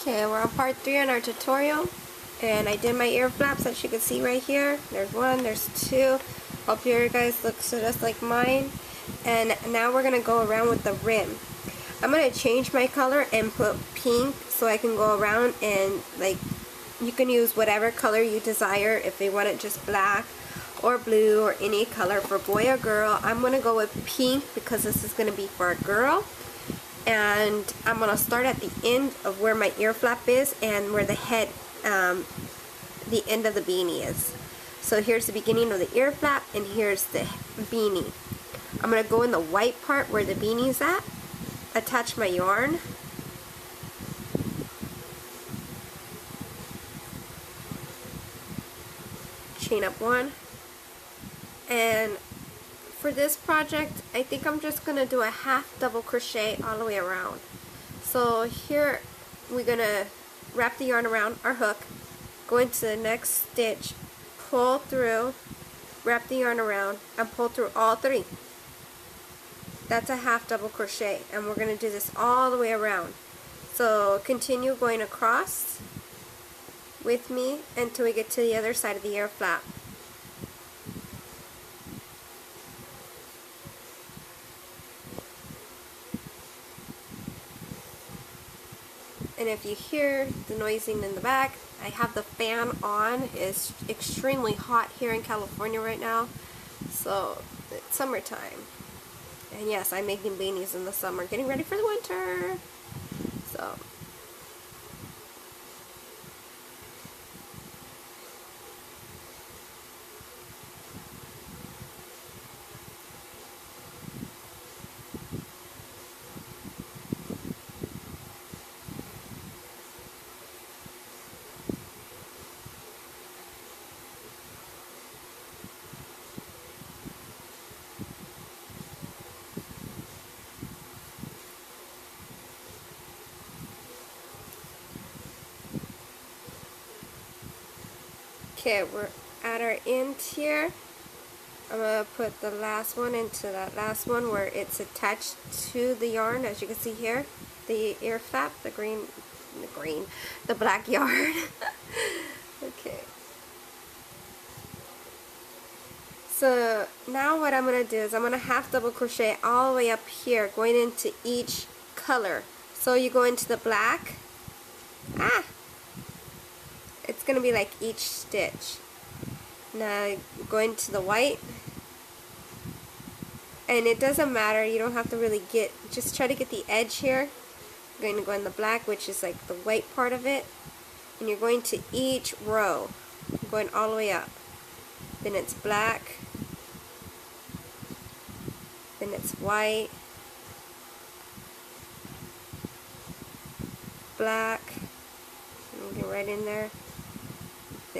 Okay, we're on part three on our tutorial. And I did my ear flaps as you can see right here. There's one, there's two. Hope your guys looks just like mine. And now we're going to go around with the rim. I'm going to change my color and put pink so I can go around and like you can use whatever color you desire if you want it just black or blue or any color for boy or girl. I'm going to go with pink because this is going to be for a girl and I'm going to start at the end of where my ear flap is and where the head, um, the end of the beanie is. So here's the beginning of the ear flap and here's the beanie. I'm going to go in the white part where the beanie's at, attach my yarn, chain up one, and for this project, I think I'm just going to do a half double crochet all the way around. So here we're going to wrap the yarn around our hook, go into the next stitch, pull through, wrap the yarn around, and pull through all three. That's a half double crochet, and we're going to do this all the way around. So continue going across with me until we get to the other side of the ear flap. And if you hear the noising in the back I have the fan on. It's extremely hot here in California right now. So it's summertime. And yes I'm making beanies in the summer getting ready for the winter so Okay, we're at our end here. I'm going to put the last one into that last one where it's attached to the yarn, as you can see here. The ear flap, the green, the green, the black yarn. okay. So now what I'm going to do is I'm going to half double crochet all the way up here, going into each color. So you go into the black. Ah! Going to be like each stitch. Now going to the white. And it doesn't matter you don't have to really get just try to get the edge here. I'm going to go in the black which is like the white part of it. And you're going to each row. Going all the way up. Then it's black. Then it's white. Black. Get right in there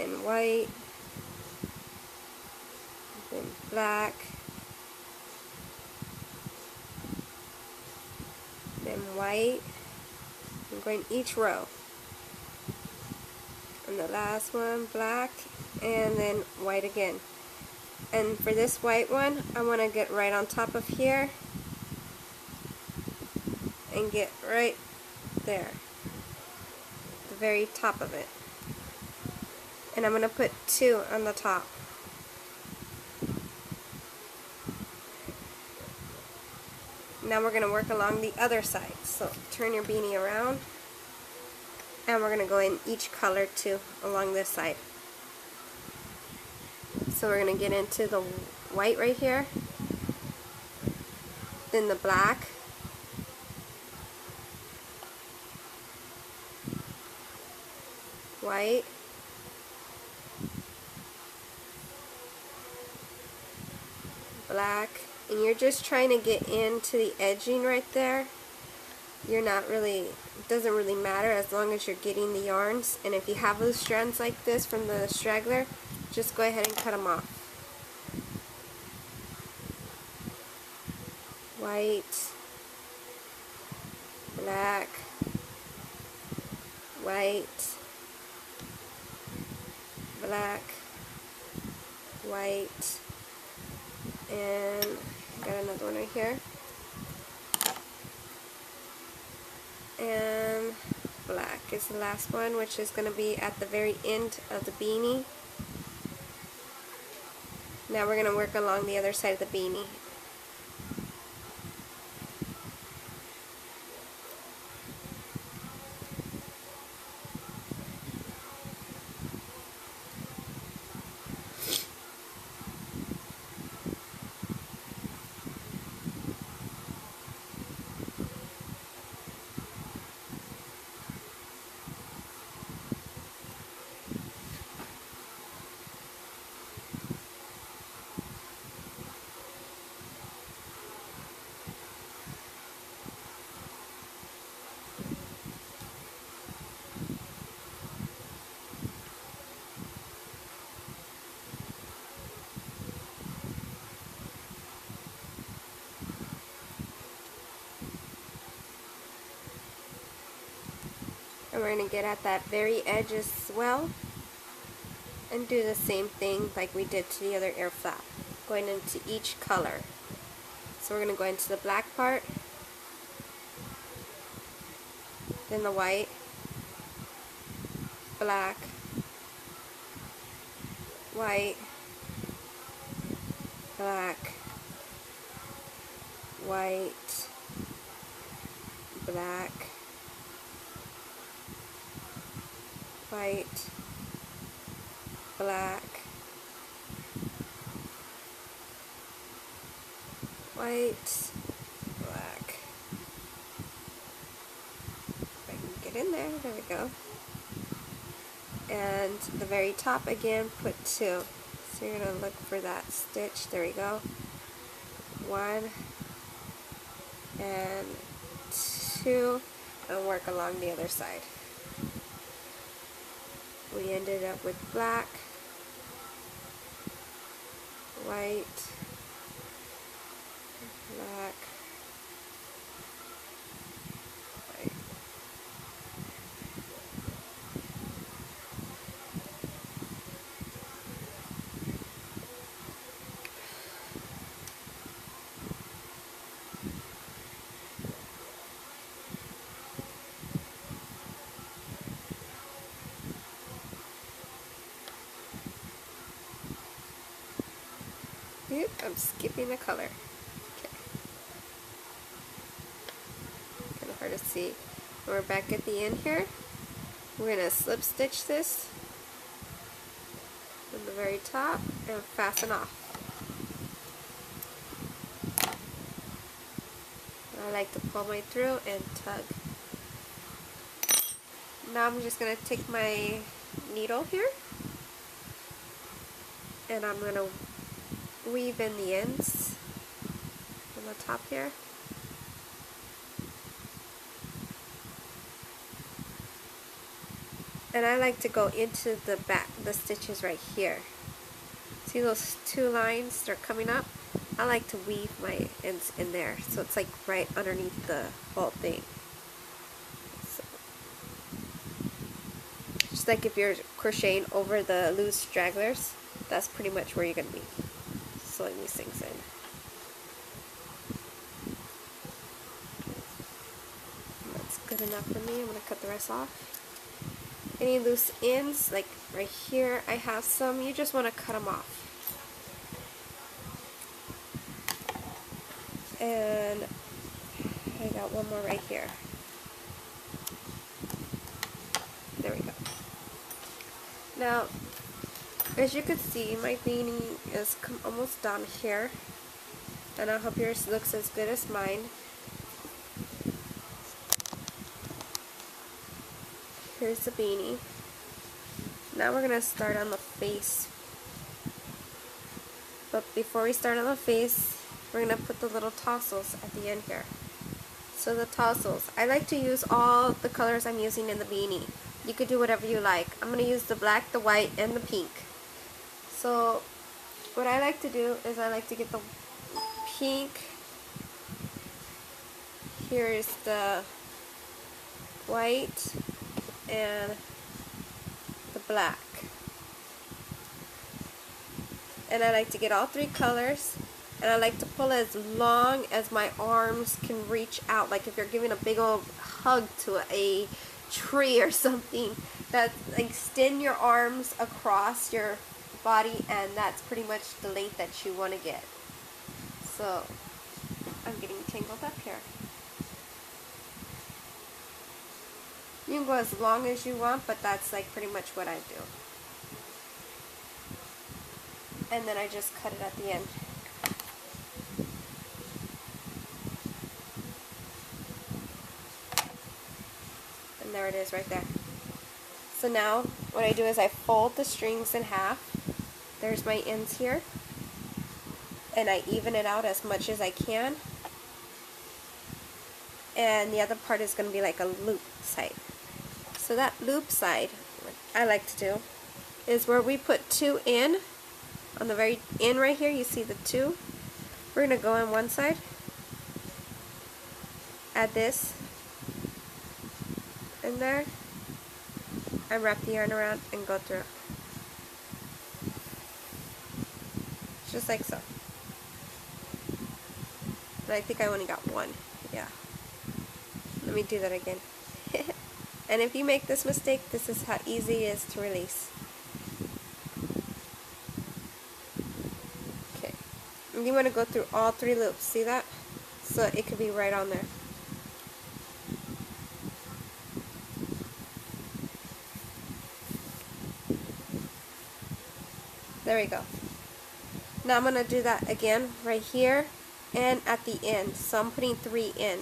then white, then black, then white. I'm going each row. And the last one, black, and then white again. And for this white one, I want to get right on top of here and get right there, the very top of it and I'm going to put two on the top. Now we're going to work along the other side. So turn your beanie around and we're going to go in each color too along this side. So we're going to get into the white right here, then the black, white, black and you're just trying to get into the edging right there you're not really it doesn't really matter as long as you're getting the yarns. And if you have those strands like this from the straggler just go ahead and cut them off. White black white black white and got another one right here and black is the last one, which is going to be at the very end of the beanie. Now we're going to work along the other side of the beanie. And we're going to get at that very edge as well and do the same thing like we did to the other ear flap, going into each color. So we're going to go into the black part, then the white, black, white, black, white, black, white, black, white, black. If I can get in there, there we go. And the very top again, put two. So you're going to look for that stitch, there we go. One and two, and work along the other side we ended up with black, white, black, white. Oop, I'm skipping a color. Okay. Kind of hard to see. We're back at the end here. We're going to slip stitch this from the very top and fasten off. I like to pull my through and tug. Now I'm just going to take my needle here and I'm going to weave in the ends on the top here. And I like to go into the back, the stitches right here. See those two lines are coming up? I like to weave my ends in there so it's like right underneath the whole thing. So, just like if you're crocheting over the loose stragglers, that's pretty much where you're going to be these things in. That's good enough for me. I'm going to cut the rest off. Any loose ends, like right here, I have some. You just want to cut them off. And I got one more right here. There we go. Now, as you can see, my beanie is almost done here. And I hope yours looks as good as mine. Here's the beanie. Now we're going to start on the face. But before we start on the face, we're going to put the little tassels at the end here. So the tassels, I like to use all the colors I'm using in the beanie. You could do whatever you like. I'm going to use the black, the white, and the pink. So what I like to do is I like to get the pink. Here's the white and the black. And I like to get all three colors and I like to pull as long as my arms can reach out like if you're giving a big old hug to a tree or something. That extend your arms across your body and that's pretty much the length that you want to get. So I'm getting tangled up here. You can go as long as you want, but that's like pretty much what I do. And then I just cut it at the end. And there it is right there. So now what I do is I fold the strings in half. There's my ends here. And I even it out as much as I can. And the other part is going to be like a loop side. So that loop side, I like to do, is where we put two in. On the very end right here, you see the two. We're going to go on one side. Add this in there. And wrap the yarn around and go through. Just like so. But I think I only got one. Yeah. Let me do that again. And if you make this mistake, this is how easy it is to release. Okay. And you want to go through all three loops. See that? So it could be right on there. There we go. Now I'm going to do that again right here and at the end. So I'm putting three in.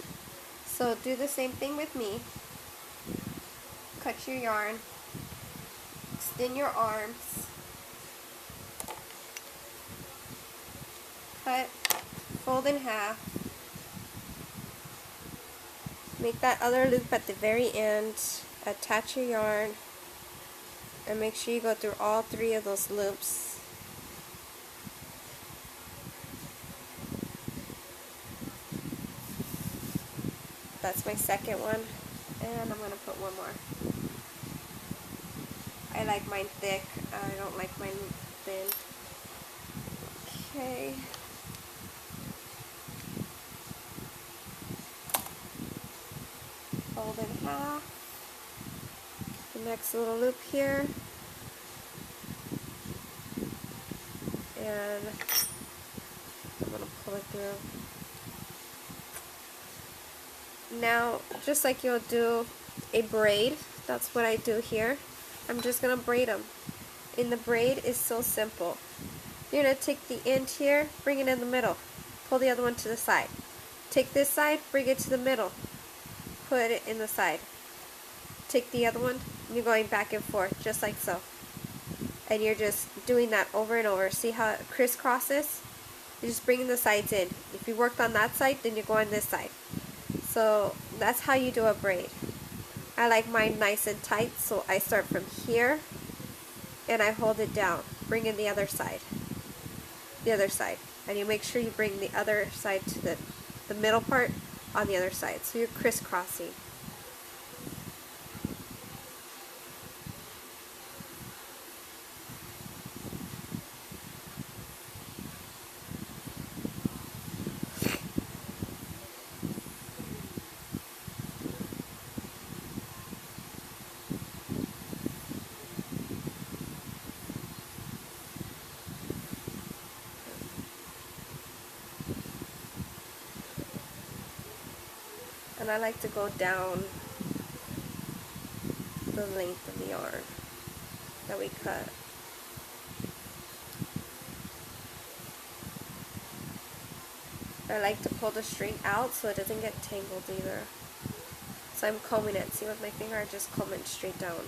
So do the same thing with me cut your yarn, extend your arms, cut, fold in half, make that other loop at the very end, attach your yarn, and make sure you go through all three of those loops. That's my second one. And I'm going to put one more. I like mine thick. I don't like mine thin. Okay. Fold in half. The next little loop here. And I'm going to pull it through. Now, just like you'll do a braid, that's what I do here. I'm just going to braid them. and the braid is so simple. You're to take the end here, bring it in the middle. Pull the other one to the side. Take this side, bring it to the middle. Put it in the side. Take the other one, and you're going back and forth, just like so. And you're just doing that over and over. See how it crisscrosses? You're just bringing the sides in. If you worked on that side, then you go on this side. So that's how you do a braid. I like mine nice and tight, so I start from here and I hold it down. Bring in the other side. The other side. And you make sure you bring the other side to the, the middle part on the other side. So you're crisscrossing. And I like to go down the length of the yarn that we cut. I like to pull the string out so it doesn't get tangled either. So I'm combing it. See with my finger, I just comb it straight down.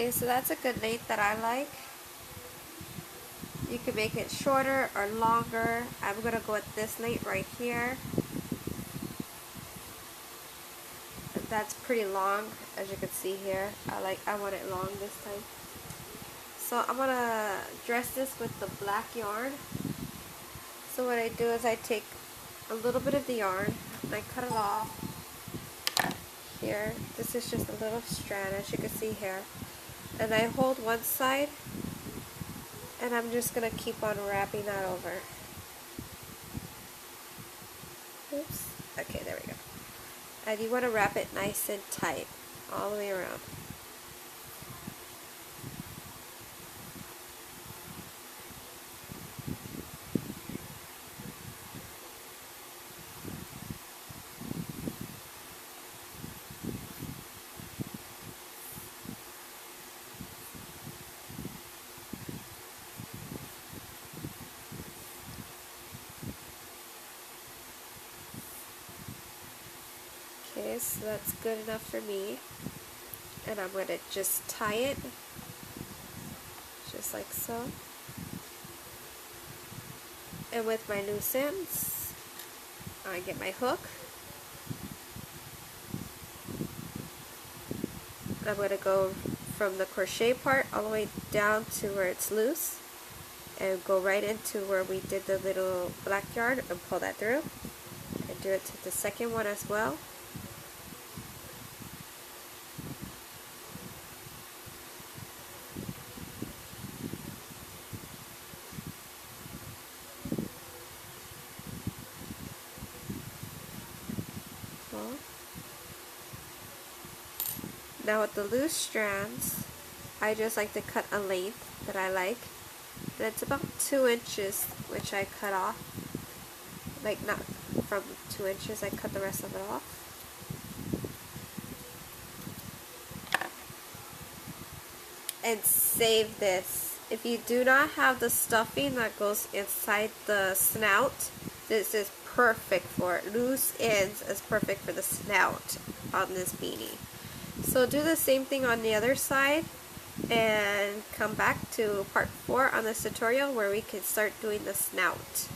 Okay, so that's a good length that I like. You can make it shorter or longer. I'm going to go with this length right here. That's pretty long, as you can see here. I like, I want it long this time. So I'm going to dress this with the black yarn. So what I do is I take a little bit of the yarn and I cut it off here. This is just a little strand, as you can see here and I hold one side and I'm just going to keep on wrapping that over. Oops. Okay, there we go. And you want to wrap it nice and tight all the way around. So that's good enough for me. And I'm going to just tie it, just like so. And with my loose ends, I get my hook. I'm going to go from the crochet part all the way down to where it's loose and go right into where we did the little black yarn and pull that through and do it to the second one as well With the loose strands, I just like to cut a length that I like. And it's about 2 inches, which I cut off. Like not from 2 inches, I cut the rest of it off. And save this. If you do not have the stuffing that goes inside the snout, this is perfect for it. Loose ends is perfect for the snout on this beanie. So do the same thing on the other side and come back to part 4 on this tutorial where we can start doing the snout.